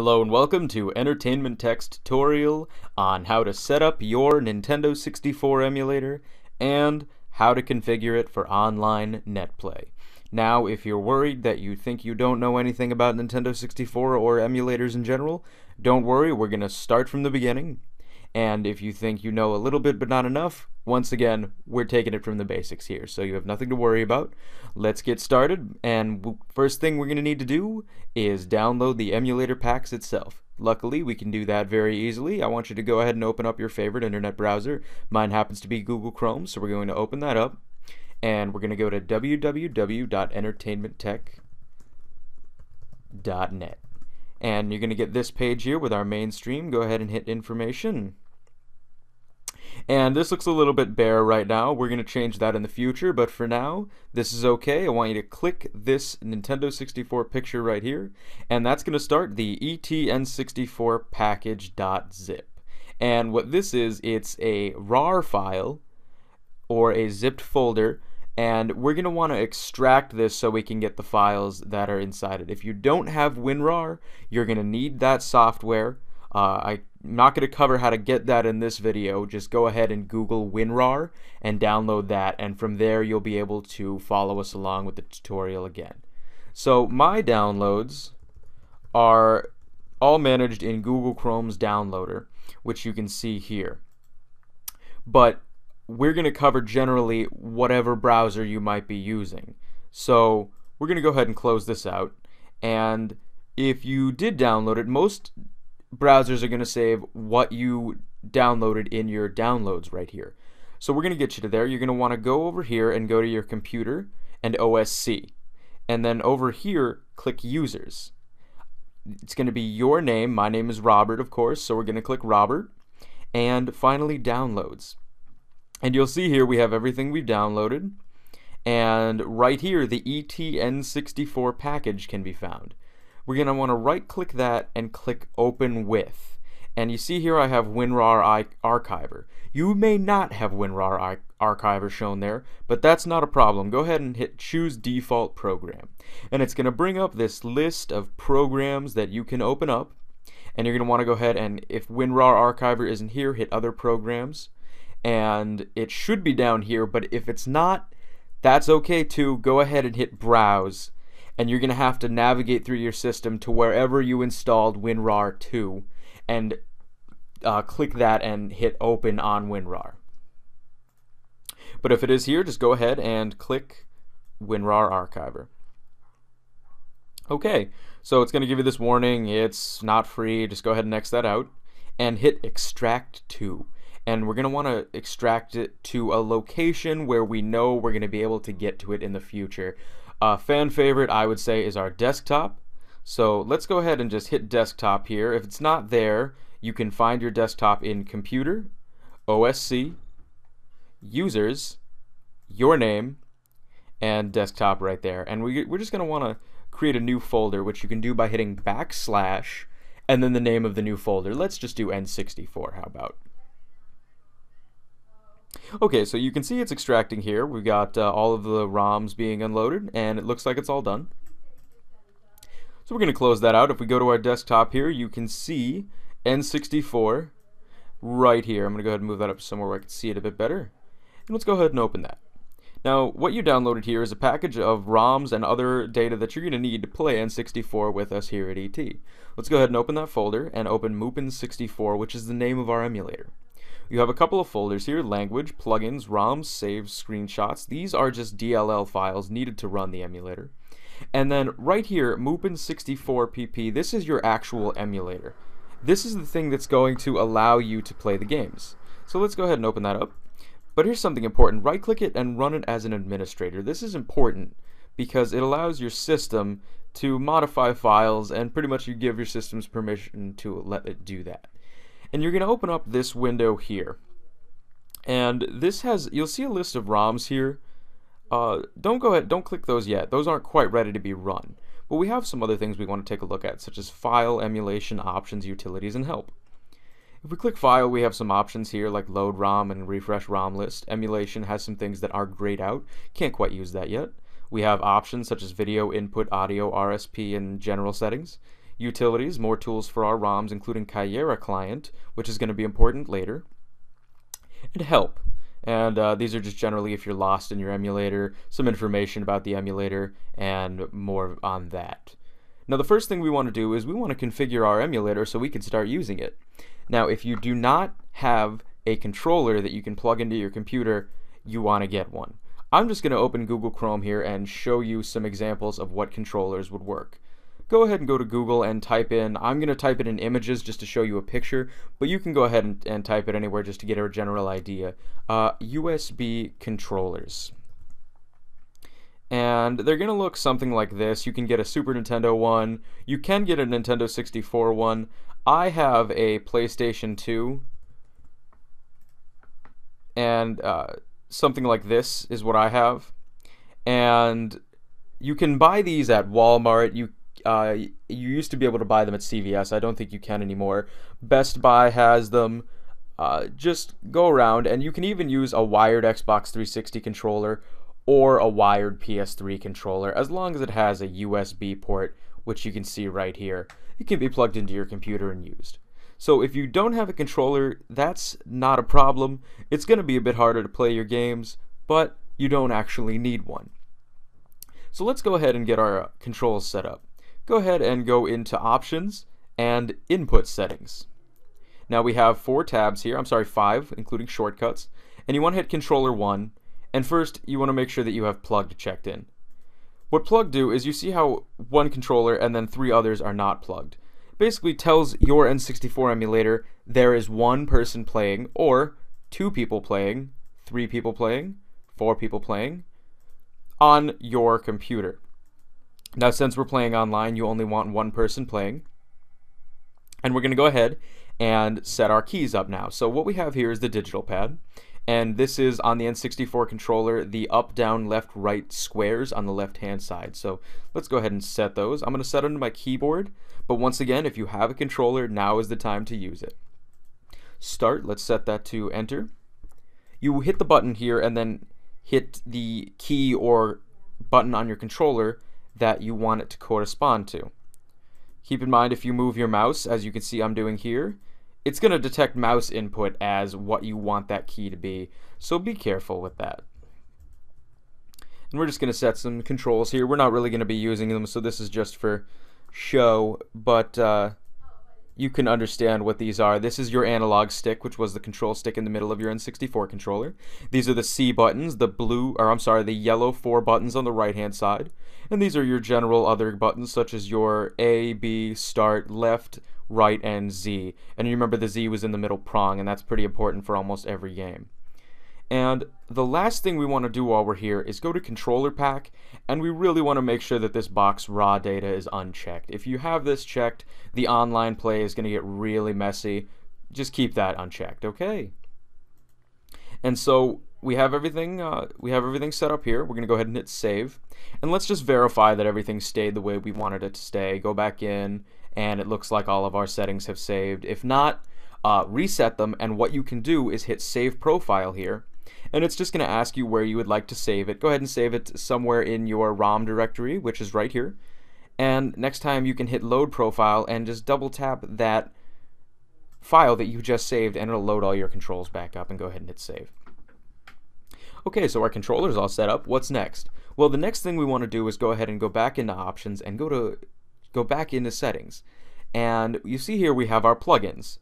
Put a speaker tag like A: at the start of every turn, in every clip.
A: Hello and welcome to Entertainment Tech's tutorial on how to set up your Nintendo 64 emulator and how to configure it for online netplay. Now, if you're worried that you think you don't know anything about Nintendo 64 or emulators in general, don't worry, we're going to start from the beginning. And if you think you know a little bit but not enough, once again, we're taking it from the basics here, so you have nothing to worry about. Let's get started, and first thing we're going to need to do is download the emulator packs itself. Luckily, we can do that very easily. I want you to go ahead and open up your favorite internet browser. Mine happens to be Google Chrome, so we're going to open that up, and we're going to go to www.entertainmenttech.net. And you're going to get this page here with our main stream. Go ahead and hit information. And this looks a little bit bare right now. We're going to change that in the future, but for now, this is okay. I want you to click this Nintendo 64 picture right here, and that's going to start the ETN64 package.zip. And what this is, it's a RAR file or a zipped folder and we're going to want to extract this so we can get the files that are inside it. If you don't have WinRAR, you're going to need that software. Uh, I'm not going to cover how to get that in this video. Just go ahead and Google WinRAR and download that, and from there you'll be able to follow us along with the tutorial again. So my downloads are all managed in Google Chrome's downloader, which you can see here. But we're going to cover generally whatever browser you might be using. So we're going to go ahead and close this out. And if you did download it, most browsers are going to save what you downloaded in your downloads right here. So we're going to get you to there. You're going to want to go over here and go to your computer and OSC. And then over here, click Users. It's going to be your name. My name is Robert, of course, so we're going to click Robert. And finally, Downloads. And you'll see here we have everything we've downloaded. And right here, the ETN64 package can be found. We're going to want to right click that and click Open With. And you see here I have WinRAR Archiver. You may not have WinRAR Archiver shown there, but that's not a problem. Go ahead and hit Choose Default Program. And it's going to bring up this list of programs that you can open up. And you're going to want to go ahead and, if WinRAR Archiver isn't here, hit Other Programs and it should be down here, but if it's not, that's okay too. Go ahead and hit browse, and you're going to have to navigate through your system to wherever you installed WinRAR 2, and uh, click that and hit open on WinRAR. But if it is here, just go ahead and click WinRAR Archiver. Okay, so it's going to give you this warning. It's not free. Just go ahead and X that out and hit extract to and we're going to want to extract it to a location where we know we're going to be able to get to it in the future. A fan favorite, I would say, is our desktop. So let's go ahead and just hit desktop here. If it's not there, you can find your desktop in Computer, OSC, Users, Your Name, and Desktop right there. And we, we're just going to want to create a new folder, which you can do by hitting backslash and then the name of the new folder. Let's just do N64, how about? Okay, so you can see it's extracting here. We've got uh, all of the ROMs being unloaded, and it looks like it's all done. So we're going to close that out. If we go to our desktop here, you can see N64 right here. I'm going to go ahead and move that up somewhere where I can see it a bit better. And let's go ahead and open that. Now, what you downloaded here is a package of ROMs and other data that you're going to need to play N64 with us here at ET. Let's go ahead and open that folder and open Mupen64, which is the name of our emulator. You have a couple of folders here, language, plugins, ROMs, saves, screenshots. These are just DLL files needed to run the emulator. And then right here, Mupen64pp, this is your actual emulator. This is the thing that's going to allow you to play the games. So let's go ahead and open that up. But here's something important. Right click it and run it as an administrator. This is important because it allows your system to modify files and pretty much you give your systems permission to let it do that and you're going to open up this window here. And this has, you'll see a list of ROMs here. Uh, don't go ahead, don't click those yet. Those aren't quite ready to be run. But we have some other things we want to take a look at, such as file, emulation, options, utilities, and help. If we click file, we have some options here like load ROM and refresh ROM list. Emulation has some things that are grayed out. Can't quite use that yet. We have options such as video, input, audio, RSP, and general settings. Utilities, more tools for our ROMs, including Kaillera client, which is going to be important later. And help. And uh, these are just generally if you're lost in your emulator, some information about the emulator, and more on that. Now, the first thing we want to do is we want to configure our emulator so we can start using it. Now, if you do not have a controller that you can plug into your computer, you want to get one. I'm just going to open Google Chrome here and show you some examples of what controllers would work go ahead and go to Google and type in, I'm going to type it in images just to show you a picture, but you can go ahead and, and type it anywhere just to get a general idea. Uh, USB controllers. And they're going to look something like this. You can get a Super Nintendo one. You can get a Nintendo 64 one. I have a PlayStation 2. And uh, something like this is what I have. And you can buy these at Walmart. You uh, you used to be able to buy them at CVS. I don't think you can anymore. Best Buy has them. Uh, just go around, and you can even use a wired Xbox 360 controller or a wired PS3 controller, as long as it has a USB port, which you can see right here. It can be plugged into your computer and used. So if you don't have a controller, that's not a problem. It's going to be a bit harder to play your games, but you don't actually need one. So let's go ahead and get our controls set up go ahead and go into Options and Input Settings. Now we have four tabs here, I'm sorry, five, including shortcuts, and you want to hit Controller 1, and first you want to make sure that you have plugged checked in. What plug do is you see how one controller and then three others are not plugged. Basically tells your N64 emulator there is one person playing, or two people playing, three people playing, four people playing, on your computer. Now, since we're playing online, you only want one person playing. And we're going to go ahead and set our keys up now. So what we have here is the digital pad. And this is on the N64 controller, the up, down, left, right squares on the left-hand side. So let's go ahead and set those. I'm going to set them to my keyboard. But once again, if you have a controller, now is the time to use it. Start, let's set that to enter. You hit the button here and then hit the key or button on your controller that you want it to correspond to. Keep in mind if you move your mouse, as you can see I'm doing here, it's going to detect mouse input as what you want that key to be, so be careful with that. And we're just going to set some controls here. We're not really going to be using them, so this is just for show, but uh, you can understand what these are. This is your analog stick, which was the control stick in the middle of your N64 controller. These are the C buttons, the blue, or I'm sorry, the yellow four buttons on the right-hand side. And these are your general other buttons, such as your A, B, start, left, right, and Z. And you remember the Z was in the middle prong, and that's pretty important for almost every game. And the last thing we want to do while we're here is go to controller pack and we really want to make sure that this box raw data is unchecked. If you have this checked, the online play is going to get really messy. Just keep that unchecked, okay? And so we have everything uh, we have everything set up here. We're going to go ahead and hit save. And let's just verify that everything stayed the way we wanted it to stay. Go back in and it looks like all of our settings have saved. If not, uh, reset them and what you can do is hit save profile here and it's just going to ask you where you would like to save it. Go ahead and save it somewhere in your ROM directory, which is right here. And next time you can hit load profile and just double tap that file that you just saved and it'll load all your controls back up and go ahead and hit save. Okay, so our controller is all set up. What's next? Well, the next thing we want to do is go ahead and go back into options and go to go back into settings. And you see here we have our plugins.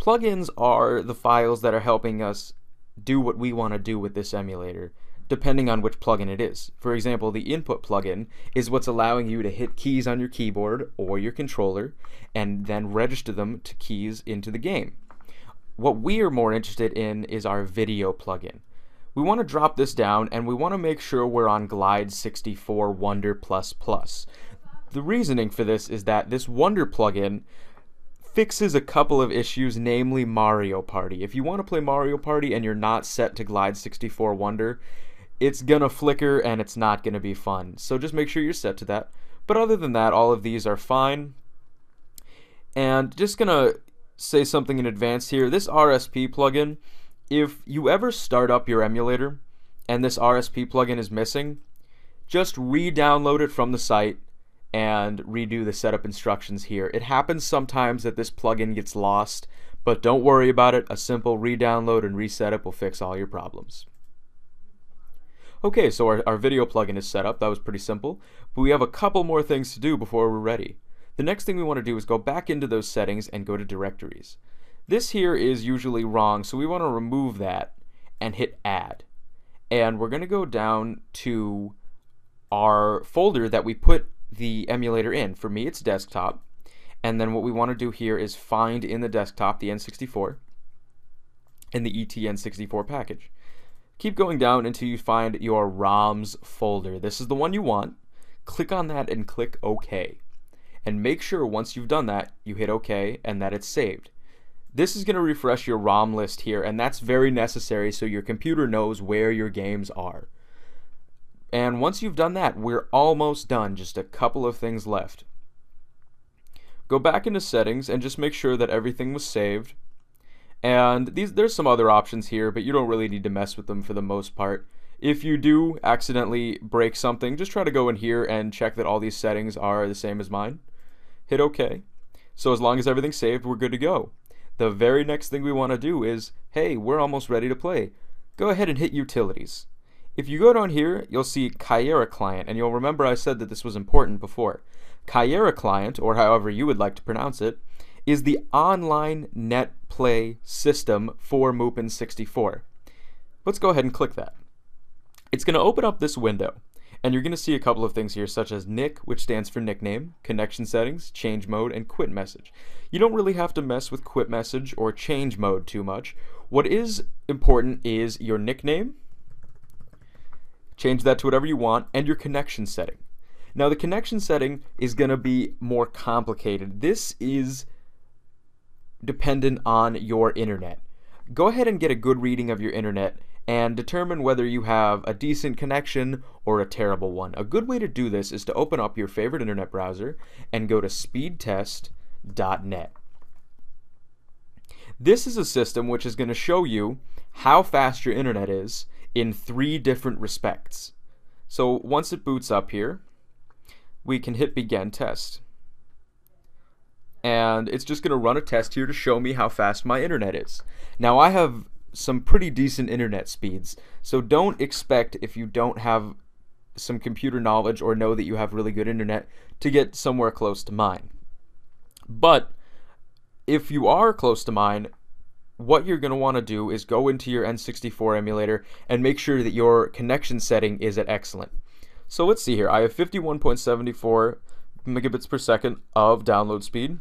A: Plugins are the files that are helping us do what we want to do with this emulator, depending on which plugin it is. For example, the input plugin is what's allowing you to hit keys on your keyboard or your controller and then register them to keys into the game. What we are more interested in is our video plugin. We want to drop this down and we want to make sure we're on Glide 64 Wonder++. plus The reasoning for this is that this Wonder plugin fixes a couple of issues, namely Mario Party. If you want to play Mario Party and you're not set to Glide 64 Wonder, it's gonna flicker and it's not gonna be fun. So just make sure you're set to that. But other than that, all of these are fine. And just gonna say something in advance here. This RSP plugin, if you ever start up your emulator and this RSP plugin is missing, just re-download it from the site and redo the setup instructions here. It happens sometimes that this plugin gets lost, but don't worry about it. A simple re-download and resetup will fix all your problems. Okay, so our, our video plugin is set up. That was pretty simple. But we have a couple more things to do before we're ready. The next thing we want to do is go back into those settings and go to directories. This here is usually wrong, so we want to remove that and hit add. And we're going to go down to our folder that we put the emulator in. For me, it's desktop. And then what we want to do here is find in the desktop the N64 and the ETN64 package. Keep going down until you find your ROMs folder. This is the one you want. Click on that and click OK. And make sure once you've done that, you hit OK and that it's saved. This is going to refresh your ROM list here, and that's very necessary so your computer knows where your games are. And once you've done that, we're almost done, just a couple of things left. Go back into settings and just make sure that everything was saved. And these there's some other options here, but you don't really need to mess with them for the most part. If you do accidentally break something, just try to go in here and check that all these settings are the same as mine. Hit OK. So as long as everything's saved, we're good to go. The very next thing we want to do is, hey, we're almost ready to play. Go ahead and hit Utilities. If you go down here, you'll see Kaillera Client, and you'll remember I said that this was important before. Kaillera Client, or however you would like to pronounce it, is the online net play system for Mupen 64. Let's go ahead and click that. It's going to open up this window, and you're going to see a couple of things here, such as NIC, which stands for nickname, connection settings, change mode, and quit message. You don't really have to mess with quit message or change mode too much. What is important is your nickname, change that to whatever you want, and your connection setting. Now, the connection setting is going to be more complicated. This is dependent on your internet. Go ahead and get a good reading of your internet and determine whether you have a decent connection or a terrible one. A good way to do this is to open up your favorite internet browser and go to speedtest.net. This is a system which is going to show you how fast your internet is in three different respects. So once it boots up here, we can hit begin test. And it's just going to run a test here to show me how fast my internet is. Now I have some pretty decent internet speeds, so don't expect if you don't have some computer knowledge or know that you have really good internet to get somewhere close to mine. But if you are close to mine, what you're going to want to do is go into your N64 emulator and make sure that your connection setting is at excellent. So let's see here. I have 51.74 megabits per second of download speed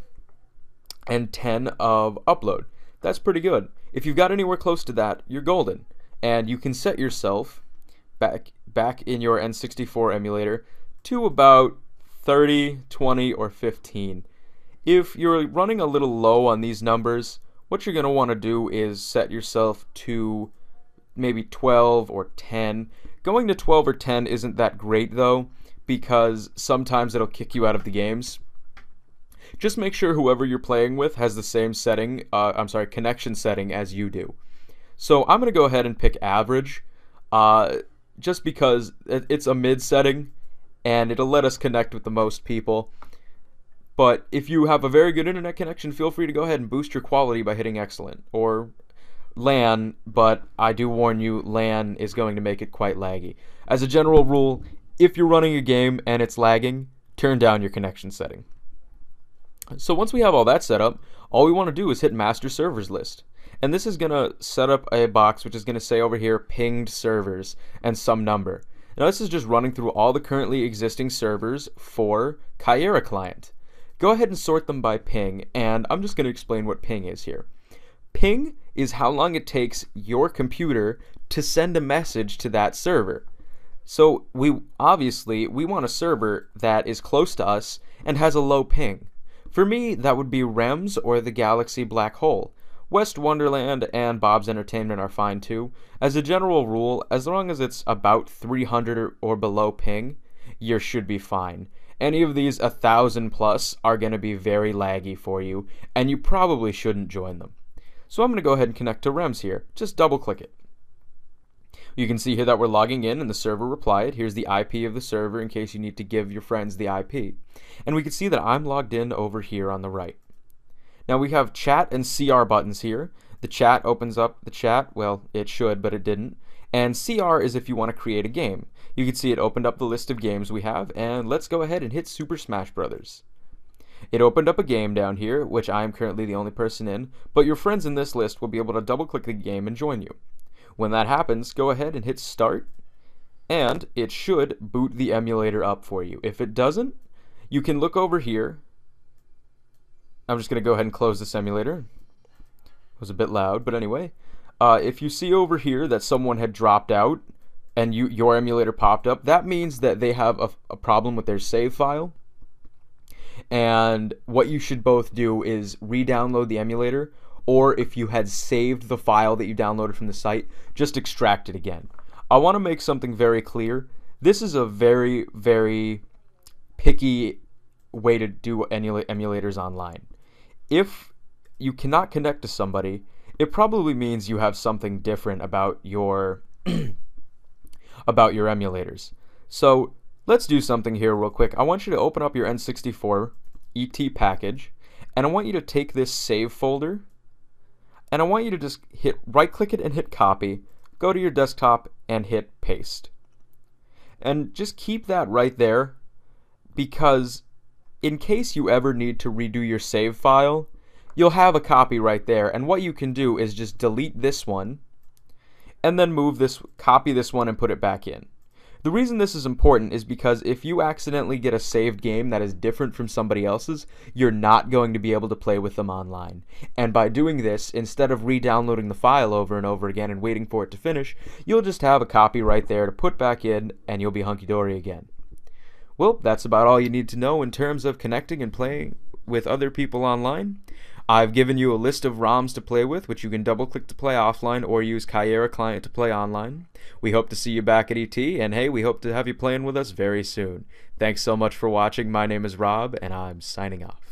A: and 10 of upload. That's pretty good. If you've got anywhere close to that, you're golden. And you can set yourself back back in your N64 emulator to about 30, 20, or 15. If you're running a little low on these numbers, what you're going to want to do is set yourself to maybe 12 or 10. Going to 12 or 10 isn't that great though, because sometimes it'll kick you out of the games. Just make sure whoever you're playing with has the same setting, uh, I'm sorry, connection setting as you do. So I'm going to go ahead and pick average, uh, just because it's a mid setting and it'll let us connect with the most people. But if you have a very good internet connection, feel free to go ahead and boost your quality by hitting excellent or LAN, but I do warn you, LAN is going to make it quite laggy. As a general rule, if you're running a game and it's lagging, turn down your connection setting. So once we have all that set up, all we want to do is hit master servers list. And this is going to set up a box which is going to say over here pinged servers and some number. Now this is just running through all the currently existing servers for Kaillera client. Go ahead and sort them by ping, and I'm just going to explain what ping is here. Ping is how long it takes your computer to send a message to that server. So we obviously we want a server that is close to us and has a low ping. For me, that would be REMS or the Galaxy Black Hole. West Wonderland and Bob's Entertainment are fine too. As a general rule, as long as it's about 300 or below ping, you should be fine any of these a thousand plus are going to be very laggy for you, and you probably shouldn't join them. So I'm going to go ahead and connect to REMS here. Just double click it. You can see here that we're logging in and the server replied. Here's the IP of the server in case you need to give your friends the IP. And we can see that I'm logged in over here on the right. Now we have chat and CR buttons here. The chat opens up the chat. Well, it should, but it didn't. And CR is if you want to create a game. You can see it opened up the list of games we have, and let's go ahead and hit Super Smash Brothers. It opened up a game down here, which I am currently the only person in, but your friends in this list will be able to double click the game and join you. When that happens, go ahead and hit start, and it should boot the emulator up for you. If it doesn't, you can look over here. I'm just going to go ahead and close this emulator. It was a bit loud, but anyway. Uh, if you see over here that someone had dropped out and you your emulator popped up, that means that they have a, a problem with their save file. And what you should both do is re-download the emulator or if you had saved the file that you downloaded from the site, just extract it again. I want to make something very clear. This is a very, very picky way to do emulators online. If you cannot connect to somebody, it probably means you have something different about your about your emulators. So let's do something here real quick. I want you to open up your N64 ET package, and I want you to take this save folder and I want you to just hit right click it and hit copy, go to your desktop and hit paste. And just keep that right there because in case you ever need to redo your save file, you'll have a copy right there. And what you can do is just delete this one and then move this, copy this one and put it back in. The reason this is important is because if you accidentally get a saved game that is different from somebody else's, you're not going to be able to play with them online. And by doing this, instead of re-downloading the file over and over again and waiting for it to finish, you'll just have a copy right there to put back in and you'll be hunky-dory again. Well, that's about all you need to know in terms of connecting and playing with other people online. I've given you a list of ROMs to play with, which you can double click to play offline or use Kaillera Client to play online. We hope to see you back at ET, and hey, we hope to have you playing with us very soon. Thanks so much for watching. My name is Rob, and I'm signing off.